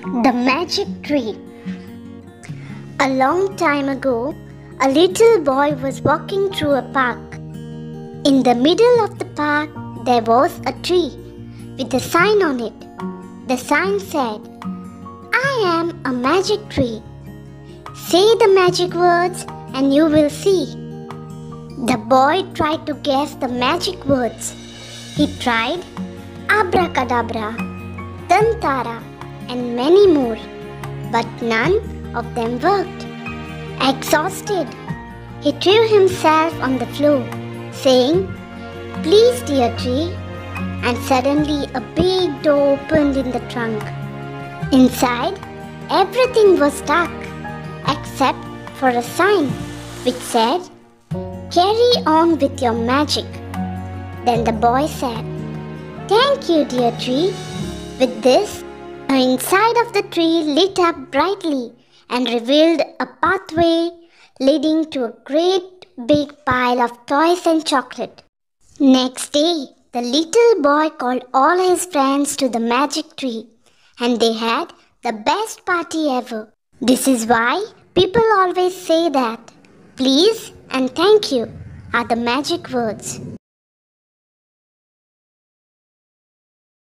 The Magic Tree. A long time ago, a little boy was walking through a park. In the middle of the park, there was a tree with a sign on it. The sign said, I am a magic tree. Say the magic words and you will see. The boy tried to guess the magic words. He tried abracadabra, tantara, and many more, but none of them worked. Exhausted, he threw himself on the floor, saying, Please, dear tree. And suddenly a big door opened in the trunk. Inside, everything was dark except for a sign which said, Carry on with your magic. Then the boy said, Thank you, dear tree. With this, the inside of the tree lit up brightly and revealed a pathway leading to a great big pile of toys and chocolate. Next day, the little boy called all his friends to the magic tree and they had the best party ever. This is why people always say that please and thank you are the magic words.